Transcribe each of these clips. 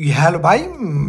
Hello भाई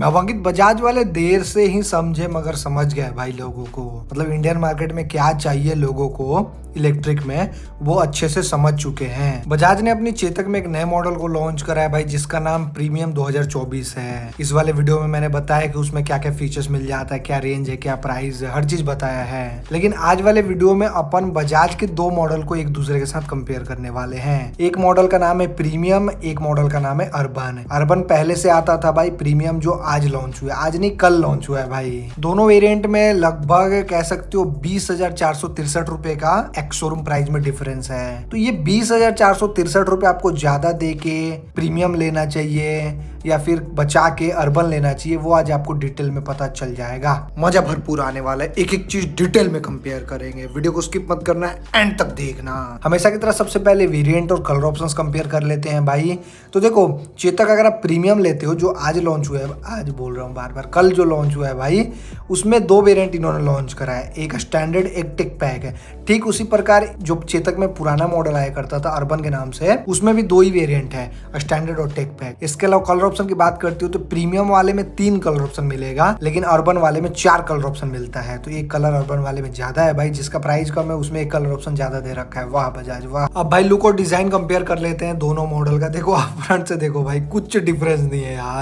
अवंकित बजाज वाले देर से ही समझे मगर समझ गए भाई लोगों को। मतलब इंडियन मार्केट में क्या चाहिए लोगों को इलेक्ट्रिक में, वो अच्छे से समझ चुके हैं। बजाज ने अपनी चेतक में एक नए मॉडल को लॉन्च करा है भाई, जिसका नाम प्रीमियम 2024 है। इस वाले वीडियो में मैंने बताया कि उसमें क्या क्या फीचर्स मिल जाता है, क्या रेंज है, क्या प्राइस है, हर चीज़ बताया है। लेकिन आज वाले वीडियो में अपन बजाज के दो मॉडल को एक दूसरे के साथ कंपेयर करने वाले हैं। एक मॉडल का नाम है प्रीमियम एक मॉडल का नाम है अर्बन अर्बन पहले से आता था भाई प्रीमियम जो आज लॉन्च हुआ आज नहीं, कल लॉन्च हुआ है भाई। दोनों वेरिएंट में लगभग कह सकते हो बीस हज़ार चार सौ तिरसठ रुपए का एक्स शोरूम प्राइस में डिफरेंस है। तो ये बीस हज़ार चार सौ तिरसठ रुपए आपको ज़्यादा दे के प्रीमियम लेना चाहिए या फिर बचा के अर्बन लेना चाहिए, वो आज आपको डिटेल में पता चल जाएगा। मज़ा भरपूर आने वाला है। एक एक चीज़ डिटेल में कंपेयर करेंगे। वीडियो को स्किप मत करना है एंड तक देखना। हमेशा की तरह सबसे पहले वेरिएंट और कलर ऑप्शंस कंपेयर कर लेते हैं भाई। तो देखो, चेतक अगर आप प्रीमियम लेते हो, जो आज लॉन्च हुआ है आज बोल रहा हूँ बार बार कल जो लॉन्च हुआ है भाई, उसमें दो वेरियंट इन्होंने लॉन्च करा है। एक स्टैंडर्ड एक टिक पैक है। ठीक उसी प्रकार जो चेतक में पुराना मॉडल आया करता था अर्बन के नाम से, उसमें भी दो ही वेरिएंट है स्टैंडर्ड और टेक पैक इसके अलावा कलर ऑप्शन की बात करती हूँ तो प्रीमियम वाले में तीन कलर ऑप्शन मिलेगा, लेकिन अर्बन वाले में चार कलर ऑप्शन मिलता है। तो एक कलर अर्बन वाले में ज़्यादा है भाई, जिसका प्राइस कम है, उसमें एक कलर ऑप्शन ज़्यादा दे रखा है। वाह बजाज, वाह। अब भाई लुक और डिज़ाइन कंपेयर कर लेते हैं दोनों मॉडल का। देखो, आप फ्रंट से देखो भाई, कुछ डिफरेंस नहीं है यार।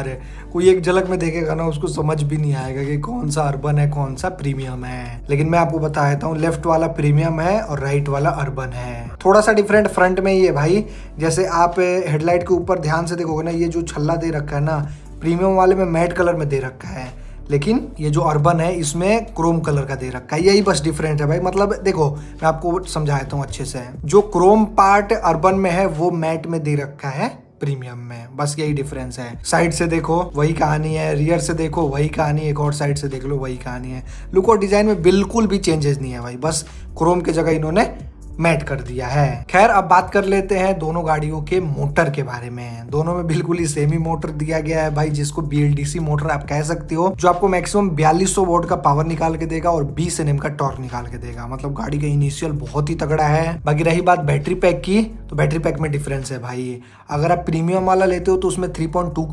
कोई एक झलक में देखेगा ना, उसको समझ भी नहीं आएगा कि कौन सा अर्बन है, कौन सा प्रीमियम है। लेकिन मैं आपको बता देता हूँ लेफ़्ट वाला प्रीमियम है और राइट वाला अर्बन है। थोड़ा सा डिफरेंट फ्रंट में ही है भाई, जैसे आप हेडलाइट के ऊपर ध्यान से देखोगे ना, ये जो छल्ला दे रखा है ना प्रीमियम वाले में मैट कलर में दे रखा है। लेकिन ये जो अर्बन है, इसमें क्रोम कलर का दे रखा है। यही बस डिफरेंट है भाई। मतलब देखो, मैं आपको समझाता हूँ अच्छे से। जो क्रोम पार्ट अर्बन में है, वो मैट में दे रखा है। प्रीमियम में। बस यही डिफरेंस है। साइड से देखो, वही कहानी है। रियर से देखो, वही कहानी एक और साइड से देख लो, वही कहानी है। लुक और डिज़ाइन में बिल्कुल भी चेंजेस नहीं है भाई। बस क्रोम की जगह इन्होंने मैट कर दिया है। खैर, अब बात कर लेते हैं दोनों गाड़ियों के मोटर के बारे में। दोनों में बिल्कुल ही सेमी मोटर दिया गया है भाई, जिसको बीएलडीसी मोटर आप कह सकते हो, जो आपको मैक्सिमम बयालीस सौ वोट का पावर निकाल के देगा और बीस एन का टॉर्क निकाल के देगा। मतलब गाड़ी का इनिशियल बहुत ही तगड़ा है। बाकी रही बात बैटरी पैक की तो बैटरी पैक में डिफरेंस है भाई। अगर आप प्रीमियम वाला लेते हो तो उसमें थ्री पॉइंट टू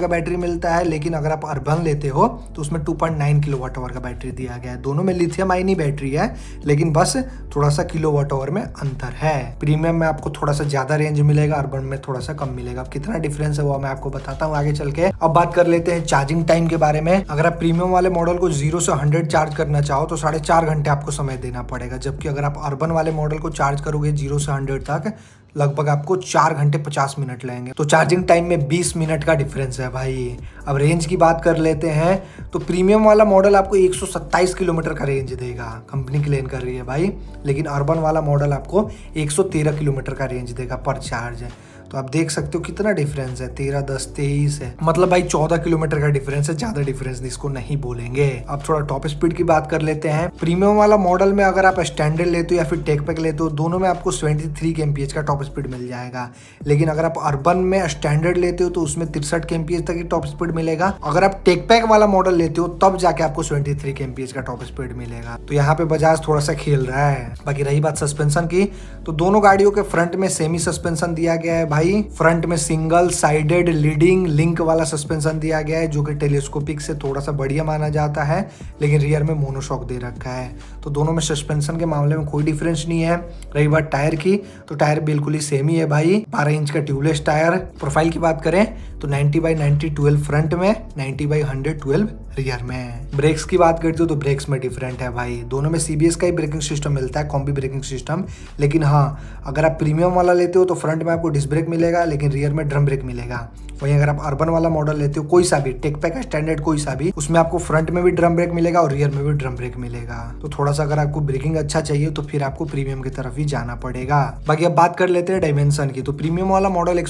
का बैटरी मिलता है, लेकिन अगर आप अर्बन लेते हो तो उसमें टू पॉइंट नाइन का बैटरी दिया गया है। दोनों में लिथियम आयनी बैटरी है, लेकिन बस थोड़ा सा किलो आवर में अंतर है। प्रीमियम में आपको थोड़ा सा ज़्यादा रेंज मिलेगा अर्बन में थोड़ा सा कम मिलेगा। कितना डिफरेंस है वो मैं आपको बताता हूँ आगे चल के। अब बात कर लेते हैं चार्जिंग टाइम के बारे में। अगर आप प्रीमियम वाले मॉडल को ज़ीरो से हंड्रेड चार्ज करना चाहो तो साढ़े चार घंटे आपको समय देना पड़ेगा। जबकि अगर आप अर्बन वाले मॉडल को चार्ज करोगे ज़ीरो से हंड्रेड तक लगभग आपको चार घंटे पचास मिनट लगेंगे। तो चार्जिंग टाइम में बीस मिनट का डिफरेंस है भाई। अब रेंज की बात कर लेते हैं तो प्रीमियम वाला मॉडल आपको 127 किलोमीटर का रेंज देगा। कंपनी क्लेम कर रही है भाई। लेकिन अर्बन वाला मॉडल आपको 113 किलोमीटर का रेंज देगा पर चार्ज तो आप देख सकते हो कितना डिफरेंस है। तेरह, दस, तेईस है। मतलब भाई, चौदह किलोमीटर का डिफरेंस है, ज़्यादा डिफरेंस इसको नहीं बोलेंगे। अब थोड़ा टॉप स्पीड की बात कर लेते हैं। प्रीमियम वाला मॉडल में अगर आप स्टैंडर्ड लेते हो या फिर टेक पैक लेते हो, दोनों में आपको सेवेंटी थ्री के का टॉप स्पीड मिल जाएगा। लेकिन अगर आप अर्बन में स्टैंडर्ड लेते हो तो उसमें तिरसठ के एमपीएच तक टॉप स्पीड मिलेगा। अगर आप टेक पैक वाला मॉडल लेते हो, तब जाके आपको सेवेंटी थ्री का टॉप स्पीड मिलेगा। तो यहाँ पे बजाज थोड़ा सा खेल रहा है। बाकी रही बात सस्पेंशन की तो दोनों गाड़ियों के फ्रंट में सेमी सस्पेंशन दिया गया है। भाई फ्रंट में सिंगल साइडेड लीडिंग लिंक वाला सस्पेंशन दिया गया है, जो कि टेलीस्कोपिक से थोड़ा सा बढ़िया माना जाता है, लेकिन रियर में मोनोशॉक दे रखा है। तो दोनों में सस्पेंशन के मामले में कोई डिफरेंस नहीं है। रही बात टायर की तो टायर बिल्कुल ही सेम ही है भाई। बारह इंच का ट्यूबलेस टायर प्रोफ़ाइल की बात करें तो 90 बाई 90 ट्वेल्व फ्रंट में 90 बाई 100 ट्वेल्व रियर में। ब्रेक्स की बात करते हो तो ब्रेक्स में डिफरेंट है भाई। दोनों में सीबीएस का ही ब्रेकिंग सिस्टम मिलता है कॉम्बी ब्रेकिंग सिस्टम लेकिन हाँ अगर आप प्रीमियम वाला लेते हो तो फ्रंट में आपको डिस्क ब्रेक मिलेगा, लेकिन रियर में ड्रम ब्रेक मिलेगा। वहीं अगर आप अर्बन वाला मॉडल लेते हो, कोई सा भी टेक पैक स्टैंडर्ड कोई सा भी, उसमें आपको फ्रंट में भी ड्रम ब्रेक मिलेगा और रियर में भी ड्रम ब्रेक मिलेगा। तो थोड़ा सा अगर आपको ब्रेकिंग अच्छा चाहिए तो फिर आपको प्रीमियम की तरफ़ ही जाना पड़ेगा। बाकी अब बात कर लेते हैं डायमेंशन की। तो प्रीमियम वाला मॉडल एक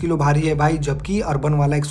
किलो भारी है भाई, जबकि अर्बन वाला एक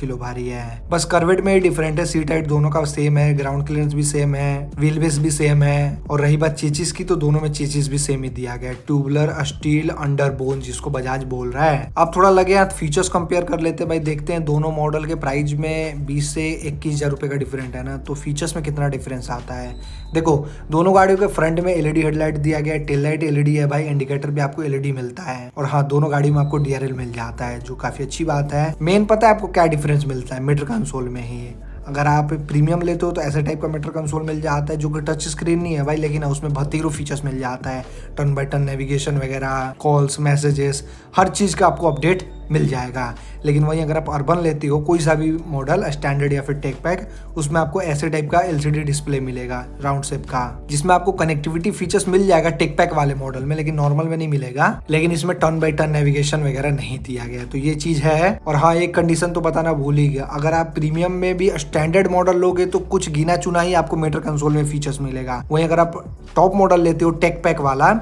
किलो भारी है। बस करवेट में ही डिफरेंट है सीट हाइट दोनों का सेम है ग्राउंड क्लियरेंस भी सेम है व्हील बेस भी सेम है, और रही बात चीचिस की तो दोनों में चीचिस भी सेम ही दिया गया ट्यूबलर स्टील अंडर बोन जिसको बजाज बोल रहा है। अब थोड़ा लगे फीचर्स कंपेयर कर लेते हैं। भाई देखते हैं, दोनों मॉडल के प्राइस में बीस से इक्कीस हज़ार रुपये का डिफरेंट है ना। तो फीचर्स में कितना डिफरेंस आता है? देखो, दोनों गाड़ियों के फ्रंट में एलईडी हेडलाइट दिया गया है टेल लाइट एलईडी है भाई। इंडिकेटर भी आपको एलईडी मिलता है। और हाँ दोनों गाड़ी में आपको डीआरएल मिल जाता है, जो काफ़ी अच्छी बात है। मेन पता है आपको क्या डिफरेंस मिलता है? मीटर कंसोल में ही। अगर आप प्रीमियम लेते हो तो ऐसे टाइप का मेटर कंसोल मिल जाता है जो कि टच स्क्रीन नहीं है भाई, लेकिन उसमें भतीरों फीचर्स मिल जाता है। टर्न बाई टर्न नेविगेशन वगैरह कॉल्स मैसेजेस हर चीज़ का आपको अपडेट मिल जाएगा। लेकिन वहीं अगर आप अर्बन लेती हो, कोई सा भी मॉडल स्टैंडर्ड या फिर टेक पैक उसमें आपको ऐसे टाइप का एलसीडी डिस्प्ले मिलेगा राउंड शेप का, जिसमें आपको कनेक्टिविटी फीचर्स मिल जाएगा टेक पैक वाले मॉडल में, लेकिन नॉर्मल में नहीं मिलेगा। लेकिन इसमें टर्न बाई टर्न नेविगेशन वगैरह नहीं दिया गया। तो ये चीज़ है। और हाँ एक कंडीशन तो बताना भूल ही गया। अगर आप प्रीमियम में भी स्टैंडर्ड मॉडल लोगे तो कुछ गिना चुना ही आपको मीटर कंसोल में फीचर्स मिलेगा। वहीं अगर आप टॉप मॉडल लेते हो टेक पैक वाला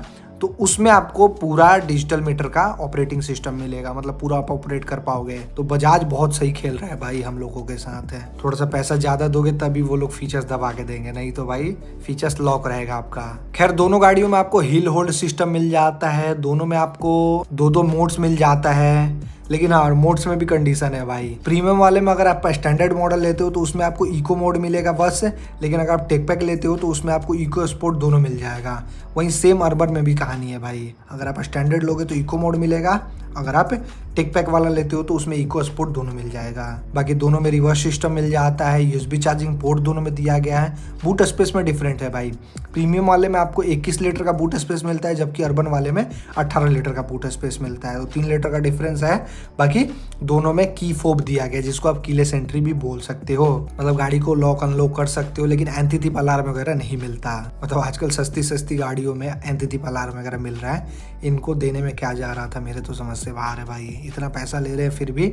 तो उसमें आपको पूरा डिजिटल मीटर का ऑपरेटिंग सिस्टम मिलेगा। मतलब पूरा आप ऑपरेट कर पाओगे। तो बजाज बहुत सही खेल रहा है भाई हम लोगों के साथ है। थोड़ा सा पैसा ज़्यादा दोगे तभी वो लोग फीचर्स दबा के देंगे। नहीं तो भाई फीचर्स लॉक रहेगा आपका। खैर, दोनों गाड़ियों में आपको हिल होल्ड सिस्टम मिल जाता है। दोनों में आपको दो दो मोड्स मिल जाता है। लेकिन हाँ मोड्स में भी कंडीशन है भाई। प्रीमियम वाले में अगर आप स्टैंडर्ड मॉडल लेते हो तो उसमें आपको इको मोड मिलेगा बस, लेकिन अगर आप टेक पैक लेते हो तो उसमें आपको इको स्पोर्ट दोनों मिल जाएगा। वहीं सेम अर्बन में भी कहानी है भाई। अगर आप स्टैंडर्ड लोगे तो इको मोड मिलेगा। अगर आप टेक पैक वाला लेते हो तो उसमें इको स्पोर्ट दोनों मिल जाएगा। बाकी दोनों में रिवर्स सिस्टम मिल जाता है यूएसबी चार्जिंग पोर्ट दोनों में दिया गया है। बूट स्पेस में डिफरेंट है भाई। प्रीमियम वाले में आपको 21 लीटर का बूट स्पेस मिलता है, जबकि अर्बन वाले में 18 लीटर का बूट स्पेस मिलता है। तो तीन लीटर का डिफरेंस है। बाकी दोनों में की फोब दिया गया, जिसको आप कीले सेंट्री भी बोल सकते हो। मतलब गाड़ी को लॉक अनलॉक कर सकते हो, लेकिन एंथीथिप अलार्म वगैरह नहीं मिलता। मतलब आजकल सस्ती सस्ती गाड़ियों में एंथीथिप अलार्म वगैरह मिल रहा है। इनको देने में क्या जा रहा था, मेरे तो समझ से बाहर है भाई। इतना पैसा ले रहे हैं, फिर भी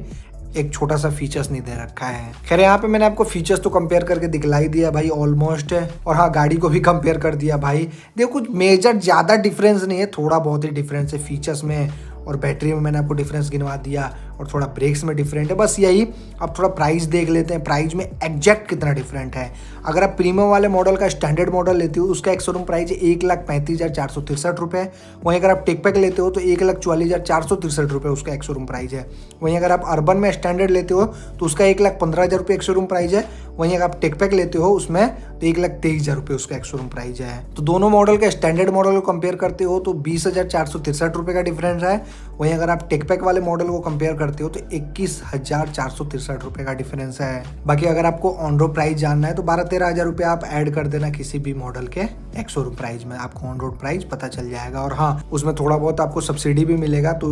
एक छोटा सा फीचर्स नहीं दे रखा है। खैर, यहाँ पे मैंने आपको फीचर्स तो कंपेयर करके दिखलाई दिया भाई ऑलमोस्ट है और हाँ गाड़ी को भी कंपेयर कर दिया भाई। देखो, कुछ मेजर ज़्यादा डिफरेंस नहीं है, थोड़ा बहुत ही डिफरेंस है फीचर्स में। और बैटरी में मैंने आपको डिफरेंस गिनवा दिया और थोड़ा ब्रेक्स में डिफरेंट है। बस यही अब थोड़ा प्राइस देख लेते हैं। प्राइस में एग्जैक्ट कितना डिफरेंट है। अगर आप प्रीमियम वाले मॉडल का स्टैंडर्ड मॉडल लेते हो, उसका एक शोरूम प्राइस है एक लाख पैंतीस हज़ार चार सौ तिरसठ रुपये वहीं अगर आप टेक पैक लेते हो तो एक लाख चौवालीस हज़ार चार सौ तिरसठ रुपये उसका एक शोरूम प्राइस है। वहीं अगर आप अर्बन में स्टैंडर्ड लेते हो तो उसका एक लाख पंद्रह हज़ार रुपये एक शोरूम प्राइस है। वहीं अगर आप टेक पैक लेते हो, उसमें तो एक लाख तेईस हज़ार रुपये उसका एक शोरूम प्राइस है। तो दोनों मॉडल का स्टैंडर्ड मॉडल को कंपेयर करते हो तो बीस हज़ार चार सौ तिरसठ रुपये का डिफरेंस है। वहीं अगर आप टेक पैक वाले मॉडल को कंपेयर करते हो तो इक्कीस हज़ार चार सौ तिरसठ रुपये का डिफरेंस है। बाकी अगर आपको ऑन रोड प्राइस जानना है तो बारह तेरह हज़ार रुपये आप ऐड कर देना किसी भी मॉडल के एक शोरूम प्राइस में। आपको ऑन रोड प्राइस पता चल जाएगा। और हाँ उसमें थोड़ा बहुत आपको सब्सिडी भी मिलेगा तो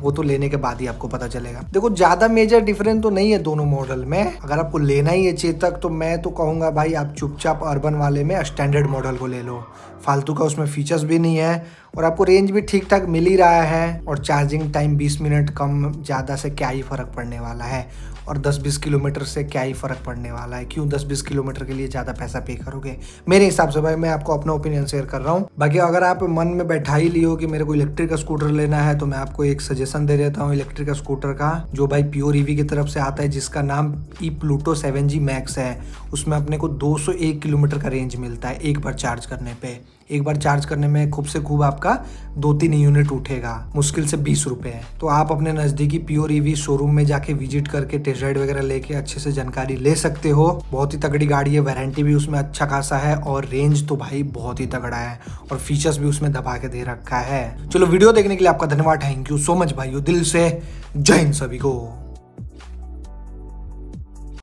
वो तो लेने के बाद ही आपको पता चलेगा। देखो, ज़्यादा मेजर डिफरेंस तो नहीं है दोनों मॉडल में। अगर आपको लेना ही है चेतक तो मैं तो कहूँगा भाई, आप चुपचाप अर्बन वाले में स्टैंडर्ड मॉडल को ले लो। फालतू का उसमें फीचर्स भी नहीं है। और आपको रेंज भी ठीक ठाक मिल ही रहा है और चार्जिंग टाइम 20 मिनट कम ज़्यादा से क्या ही फ़र्क पड़ने वाला है? और 10-20 किलोमीटर से क्या ही फ़र्क पड़ने वाला है? क्यों 10-20 किलोमीटर के लिए ज़्यादा पैसा पे करोगे? मेरे हिसाब से भाई, मैं आपको अपना ओपिनियन शेयर कर रहा हूँ। बाकी अगर आप मन में बैठा ही लियो कि मेरे को इलेक्ट्रिक स्कूटर लेना है तो मैं आपको एक सजेशन दे देता हूँ इलेक्ट्रिक स्कूटर का, जो भाई प्योर ईवी की तरफ़ से आता है, जिसका नाम ई प्लूटो सेवन मैक्स है। उसमें अपने को दो सौ एक किलोमीटर का रेंज मिलता है, एक बार चार्ज करने पे। एक बार चार्ज करने में खूब से खूब आपका दो तीन यूनिट उठेगा। मुश्किल से बीस रुपए है। तो आप अपने नज़दीकी प्योर ईवी शोरूम में जाके विज़िट करके टेस्ट राइड वगैरह लेके अच्छे से जानकारी ले सकते हो। बहुत ही तगड़ी गाड़ी है वारंटी भी उसमें अच्छा खासा है और रेंज तो भाई बहुत ही तगड़ा है और फीचर्स भी उसमें दबा के दे रखा है। चलो वीडियो देखने के लिए आपका धन्यवाद। थैंक यू सो मच भाई दिल से जय हिंद सभी को।